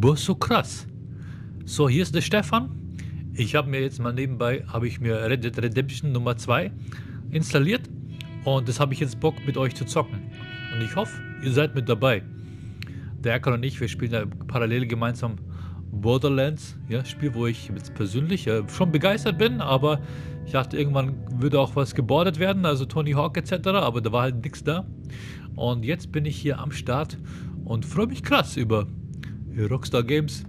Boah, so krass. So, hier ist der Stefan. Ich habe mir jetzt mal nebenbei, habe ich mir Red Dead Redemption Nummer 2 installiert. Und das habe ich jetzt Bock mit euch zu zocken. Und ich hoffe, ihr seid mit dabei. Der Erkan und ich, wir spielen da parallel gemeinsam Borderlands. Ja, Spiel, wo ich jetzt persönlich äh, schon begeistert bin, aber ich dachte, irgendwann würde auch was gebordet werden, also Tony Hawk etc., aber da war halt nichts da. Und jetzt bin ich hier am Start und freue mich krass über Rockstar Games.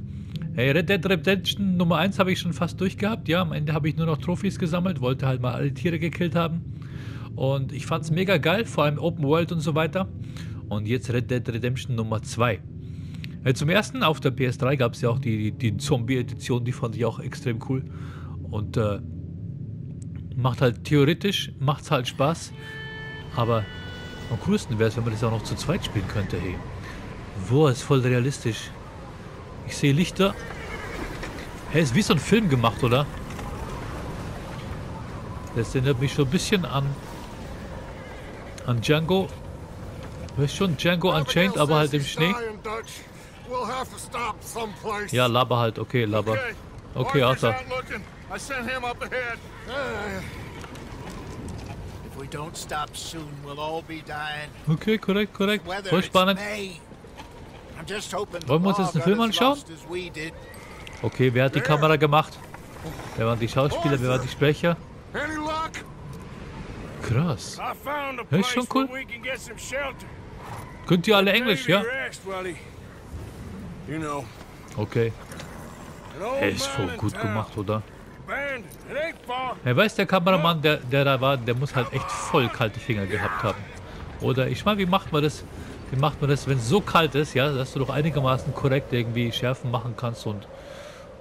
Hey, Red Dead Redemption Nummer 1 habe ich schon fast durchgehabt. Ja, am Ende habe ich nur noch Trophys gesammelt, wollte halt mal alle Tiere gekillt haben. Und ich fand es mega geil, vor allem Open World und so weiter. Und jetzt Red Dead Redemption Nummer 2. Hey, zum ersten, auf der PS3 gab es ja auch die, die Zombie-Edition, die fand ich auch extrem cool. Und äh, macht halt theoretisch, macht es halt Spaß. Aber am coolsten wäre es, wenn man das auch noch zu zweit spielen könnte, hey. Boah, ist voll realistisch. Ich sehe Lichter. Hey, ist wie so ein Film gemacht, oder? Das erinnert mich schon ein bisschen an an Django. Weißt schon, Django Unchained, aber halt im Schnee. Ja, laber halt, okay, laber. Okay, Arthur. Okay, korrekt, korrekt. Voll spannend. Wollen wir uns jetzt einen Film anschauen? Okay, wer hat die Kamera gemacht? Wer waren die Schauspieler, wer waren die Sprecher? Krass. Ja, ist schon cool. Könnt ihr alle Englisch, ja? Okay. Hey, ist voll gut gemacht, oder? Er weiß, der Kameramann, der, der da war, der muss halt echt voll kalte Finger gehabt haben. Oder ich meine, wie macht man das? Wie macht man das, wenn es so kalt ist, ja, dass du doch einigermaßen korrekt irgendwie Schärfen machen kannst und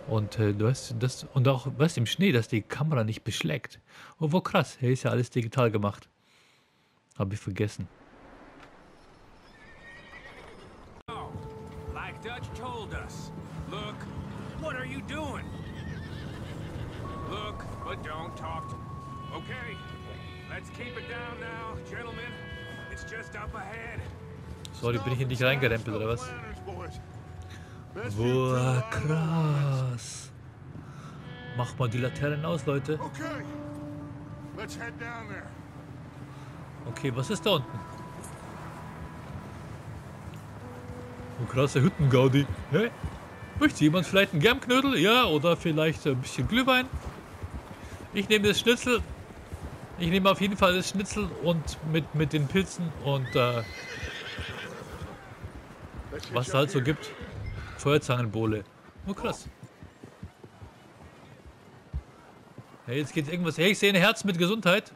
und äh, du weißt, das und auch weißt im Schnee, dass die Kamera nicht beschlägt. Oh, wo krass, hey, ist ja alles digital gemacht. Habe ich vergessen. Like Dutch told us. Look, what are you doing? Look, but don't talk. Okay, let's keep it down now, gentlemen. It's just up ahead. Sorry, bin ich hier nicht reingerempelt oder was? Boah, krass. Mach mal die Laternen aus, Leute. Okay, was ist da unten? Oh, krasse Hüttengaudi. Hä? Möchte jemand vielleicht einen Germknödel? Ja, oder vielleicht ein bisschen Glühwein? Ich nehme das Schnitzel. Ich nehme auf jeden Fall das Schnitzel und mit, mit den Pilzen und äh, was es halt so gibt. Feuerzangenbowle. Oh krass. Hey, jetzt geht irgendwas. Hey, ich sehe ein Herz mit Gesundheit.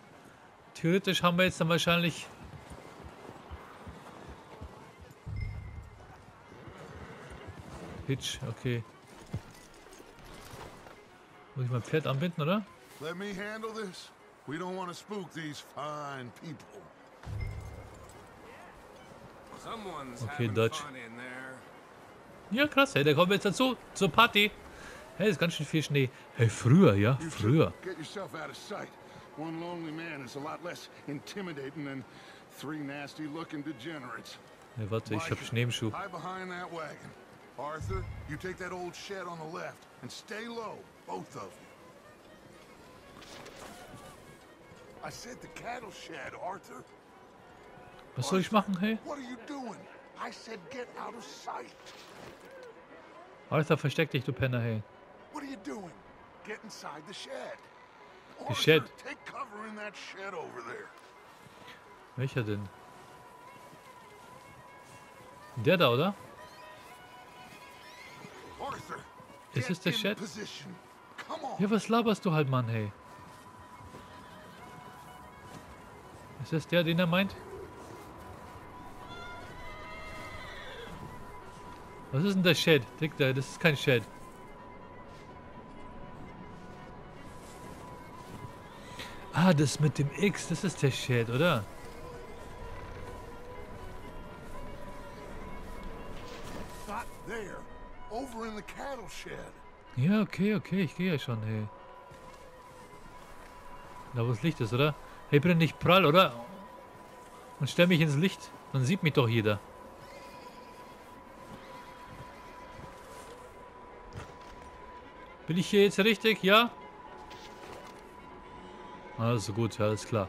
Theoretisch haben wir jetzt dann wahrscheinlich... Hitch, okay. Muss ich mein Pferd anbinden, oder? Let me handle this. We don't want to spook these fine people. Okay, Dutch. Ja, krass, hey, der kommt jetzt dazu, zur Party. Hey, ist ganz schön viel Schnee. Hey, früher, ja, früher. One lonely man is a lot less intimidating than three nasty looking degenerates. Ja, warte, ich hab Schnee im Schuh. Arthur, you take that old shed on the left and stay low, both of you. I said the cattle shed, Arthur. Was soll ich machen, hey? Arthur, versteck dich, du Penner, hey. What are you doing? Get inside the shed. Die Shed. Take cover in that shed over there. Welcher denn? Der da, oder? Arthur, Ist es der Shed? Ja, was laberst du halt, Mann, hey? Ist das der, den er meint? Was ist denn der Shed? Dick, das ist kein Shed. Ah, das mit dem X, das ist der Shed, oder? Ja, okay, okay, ich gehe ja schon, hey. Da wo das Licht ist, oder? Hey, bin nicht prall, oder? Und stell mich ins Licht, dann sieht mich doch jeder. Bin ich hier jetzt richtig? Ja? Also gut, ja, alles klar.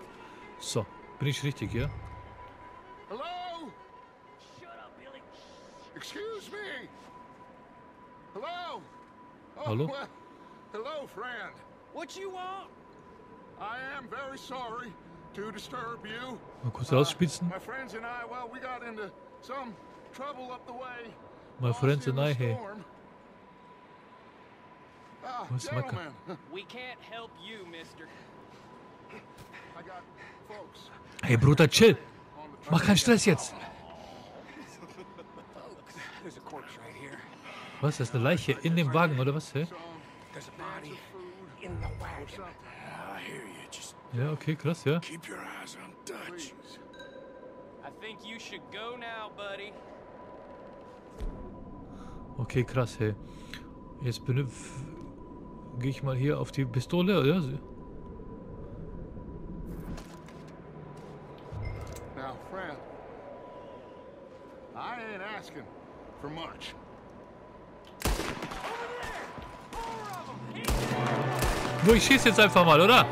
So, bin ich richtig hier? Hello? Excuse me. Hello? Oh, Hallo? well, hello, friend. What you want? I am very sorry to disturb you. Mal kurz Uh, rausspitzen. my friends and I, well, we got into some trouble up the way. My friends and I, hey. storm. Ah, Was Macke? gentlemen, We can't help you, mister. I got folks Hey Bruder, chill. Mach keinen Stress jetzt. There's a corpse right here. Was, das ist eine Leiche in dem Wagen, oder was? Hä? some There's a cans body of food in the or wagon. something. I hear you. Just Ja, okay, krass, ja. keep your eyes on Dutch. Please. I think you should go now, buddy. Okay, krass, hey. Jetzt benutze... Gehe ich mal hier auf die Pistole, oder? Now, friend, I ain't asking for much. Nur, ich schieße jetzt einfach mal, oder?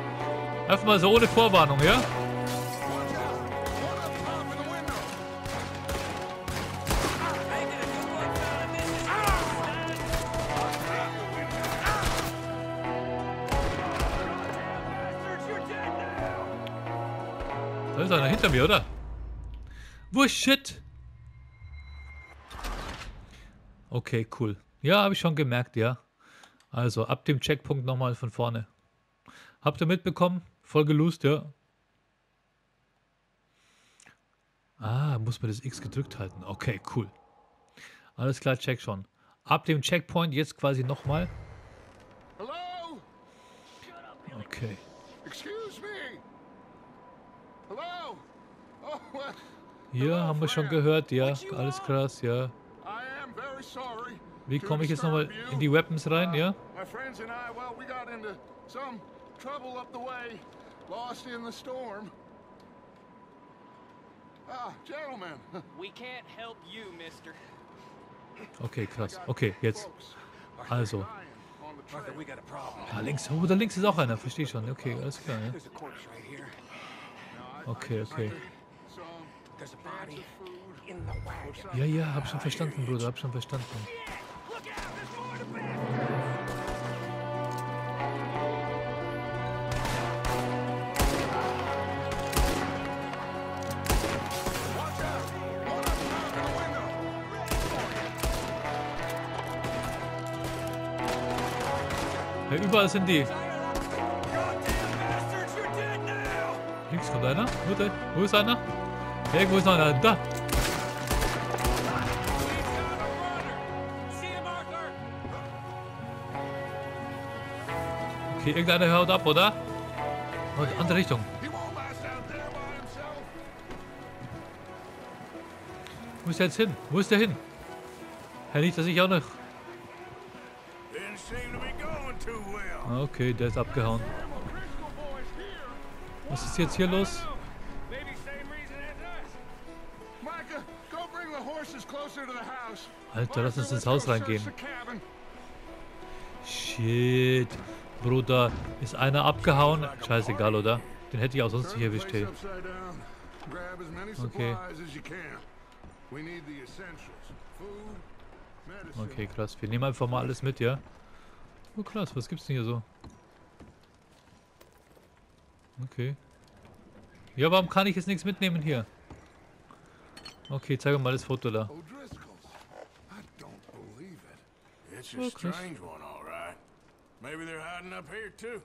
Einfach mal so ohne Vorwarnung, ja? Da ist einer hinter mir, oder? Wo shit? Okay, cool. Ja, habe ich schon gemerkt, ja. Also, ab dem Checkpunkt nochmal von vorne. Habt ihr mitbekommen? Voll geloost, ja. Ah, muss man das X gedrückt halten. Okay, cool. Alles klar, check schon. Ab dem Checkpoint jetzt quasi nochmal. Okay. Excuse me? Oh, Hier haben wir schon gehört, ja. Alles krass, ja. I am very sorry. Wie komme ich jetzt nochmal in die Weapons rein, ja? My friends and I, well, we got into some trouble up the way, lost in the storm. Ah, gentlemen, We can't help you, mister. Okay, krass. Okay, jetzt. Also. Ah, links. Oh, da links ist auch einer. Verstehe schon. Okay, alles klar, ja. Okay, okay. Ja, ja, hab schon verstanden, Bruder. Hab schon verstanden. Ja, überall sind die. Links kommt einer. Wo, der, wo ist einer? Irgendwo ist noch einer. Da. Okay, irgendeiner haut ab, oder? Oh, andere Richtung. Wo ist der jetzt hin? Wo ist der hin? Hä, nicht, dass ich auch noch... Okay, der ist abgehauen. Was ist jetzt hier los? Alter, lass uns ins Haus reingehen. Shit. Bruder, ist einer abgehauen? Scheißegal, oder? Den hätte ich auch sonst nicht erwischt, Okay. Okay, krass. Wir nehmen einfach mal alles mit, ja? Oh, krass. Was gibt's denn hier so? Okay. Ja, warum kann ich jetzt nichts mitnehmen hier? Okay, zeig mal das Foto da. Right. Maybe they're hiding up here too.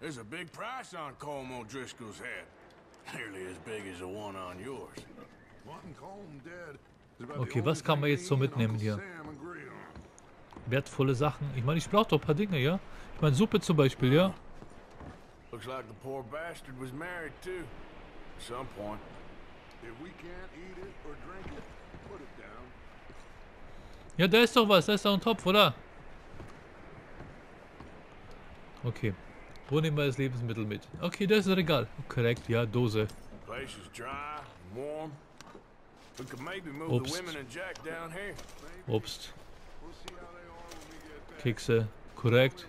There's a big price on Colm O'Driscoll's head. Nearly as big as the one on yours. Okay, was kann man jetzt so mitnehmen hier? Wertvolle Sachen. Ich meine, ich brauche doch ein paar Dinge, ja? Ich meine, Suppe zum Beispiel, ja? Looks like the poor bastard was married too. At some point. If we can't eat it or drink it, put it down. Ja, da ist doch was. Da ist doch ein Topf, oder? Okay. Wo nehmen wir das Lebensmittel mit? Okay, da ist ein Regal. Korrekt, ja, Dose. Obst. Obst. Kekse, Korrekt.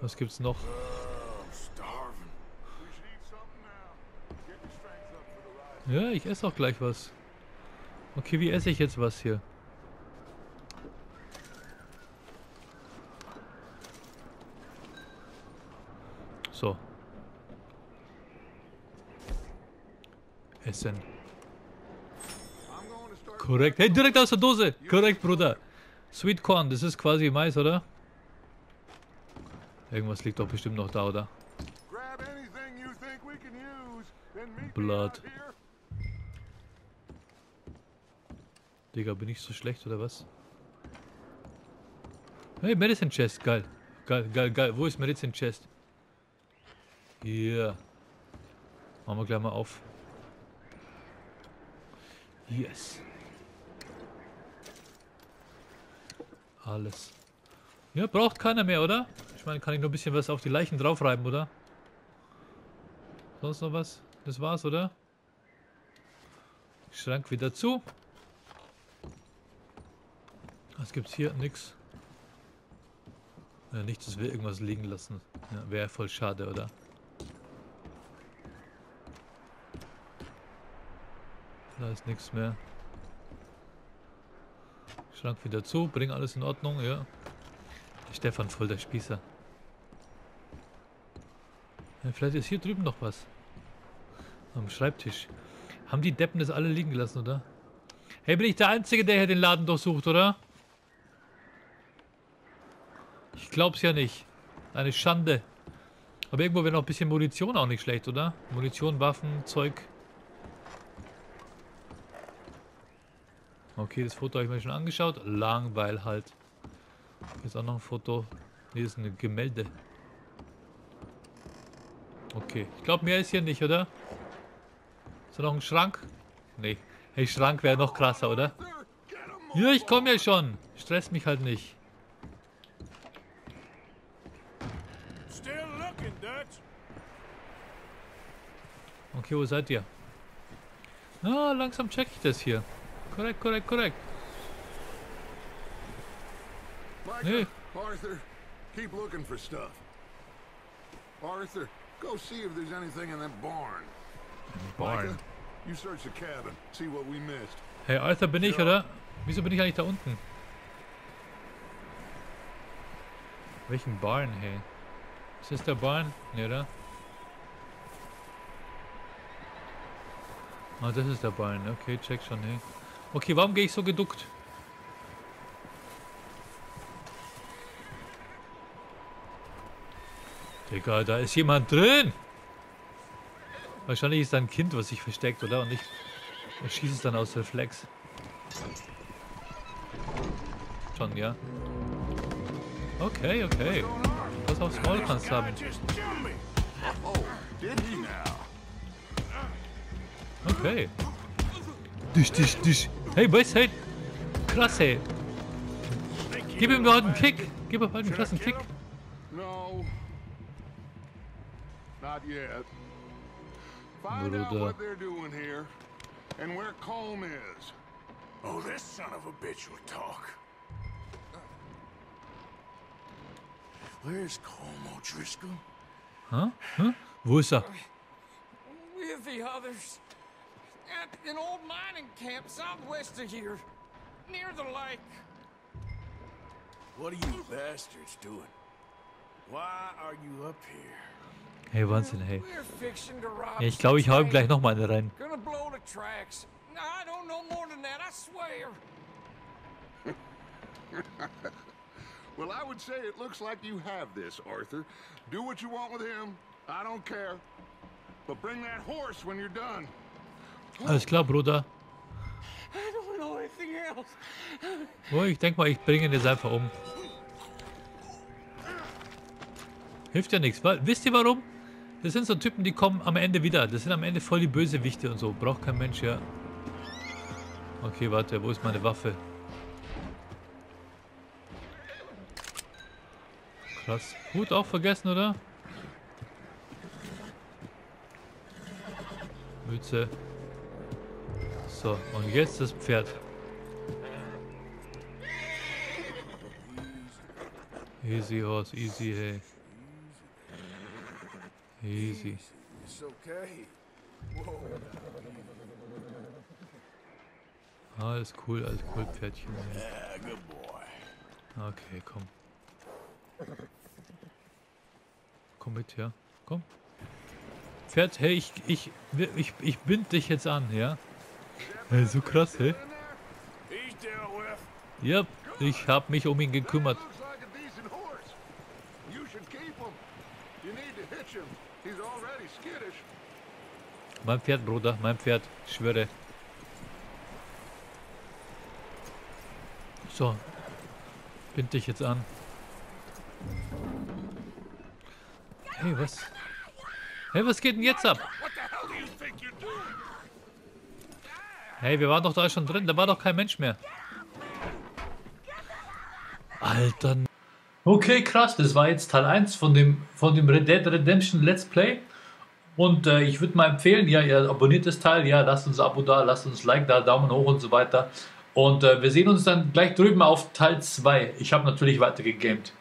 Was gibt's noch? I'm starving. We should eat something now. Get your strength up for the ride. Ja, ich esse auch gleich was. Okay, wie esse ich jetzt was hier? So. Essen. Korrekt. Hey, direkt aus der Dose. Korrekt, Bruder. Sweet Corn, das ist quasi Mais, oder? Irgendwas liegt doch bestimmt noch da, oder? Blood. Digga, bin ich so schlecht, oder was? Hey, Medicine Chest. Geil. Geil, geil, geil. Wo ist Medicine Chest? Hier. Machen wir gleich mal auf. Yes. Alles. Ja, braucht keiner mehr, oder? Ich meine, kann ich nur ein bisschen was auf die Leichen draufreiben, oder? Sonst noch was? Das war's, oder? Schrank wieder zu. Was gibt's hier? Nix. Ja, nicht, dass wir irgendwas liegen lassen. Ja, Wäre voll schade, oder? Da ist nichts mehr. Schrank wieder zu, bring alles in Ordnung, ja. Stefan voll der Spießer. Ja, vielleicht ist hier drüben noch was. Am Schreibtisch. Haben die Deppen das alle liegen gelassen, oder? Hey, bin ich der Einzige, der hier den Laden durchsucht, oder? Ich glaub's ja nicht. Eine Schande. Aber irgendwo wäre noch ein bisschen Munition auch nicht schlecht, oder? Munition, Waffen, Zeug. Okay, das Foto habe ich mir schon angeschaut. Langweil halt. Hier ist auch noch ein Foto. Hier ist ein Gemälde. Okay, ich glaube mehr ist hier nicht, oder? Ist da noch ein Schrank? Nee. Hey, Schrank wäre noch krasser, oder? Ja, ich komme ja schon. Stress mich halt nicht. Still looking, Dutch. Okay, wo seid ihr? Ah, langsam check ich das hier. Korrekt, korrekt, korrekt. Nee. Arthur, keep looking for stuff. Arthur, go see if there's anything in that barn. Missed. Hey, Arthur bin ich, oder? Wieso bin ich eigentlich da unten? Welchen Barn, hey? Ist das der Barn? Nee, oder? Ah, das ist der Barn. Okay, check schon, hey. Okay, warum gehe ich so geduckt? Digga, da ist jemand drin! Wahrscheinlich ist da ein Kind, was sich versteckt, oder? Und ich, ich schieße es dann aus Reflex. Schon, ja. Okay, okay. Was aufs Maul kannst haben. Oh? Okay. Dich, dich, dich. Hey, Boys, hey. Krass, hey. Gib ihm heute einen Kick. Gib ihm heute einen krassen Kick. No. Not yet. Find out what they're doing here and where Colm is. Oh, this son of a bitch will talk. Where's Colm O'Driscoll? Huh? Huh? Wo ist er? With the others. At an old mining camp southwest of here. Near the lake. What are you bastards doing? Why are you up here? Hey, Wahnsinn, hey. Ja, ich glaube, ich hau ihm gleich nochmal eine rein. Well, I would say it looks like you have this, Arthur. Do what you want with him. I don't care. But bring that horse when you're done. Alles klar, Bruder. I don't know anything else. Oh, ich denke mal, ich bringe ihn jetzt einfach um. Hilft ja nichts. Wisst ihr warum? Das sind so Typen, die kommen am Ende wieder. Das sind am Ende voll die Bösewichte und so. Braucht kein Mensch, ja. Okay, warte, wo ist meine Waffe? Krass. Hut auch vergessen, oder? Mütze. So, und jetzt das Pferd. Easy Horse, easy, hey. Easy. It's okay. Whoa. Alles cool, alles cool, Pferdchen. Okay, komm. Komm mit, ja. Komm. Pferd, hey, ich, ich, ich, ich bind dich jetzt an, ja? Hey, so krass, hey? Ja, ich hab mich um ihn gekümmert. Looks like a decent horse. You should keep him. You need to hitch him. He's already skittish. Mein Pferd, Bruder, mein Pferd, ich schwöre. So. Bind dich jetzt an. Hey, was? Hey, was geht denn jetzt ab? Hey, wir waren doch da schon drin, da war doch kein Mensch mehr. Alter. Okay, krass, das war jetzt Teil 1 von dem, von dem Red Dead Redemption Let's Play. Und äh, ich würde mal empfehlen, ja, ihr abonniert das Teil, ja, lasst uns ein Abo da, lasst uns Like da, Daumen hoch und so weiter. Und äh, wir sehen uns dann gleich drüben auf Teil 2. Ich habe natürlich weiter gegamed.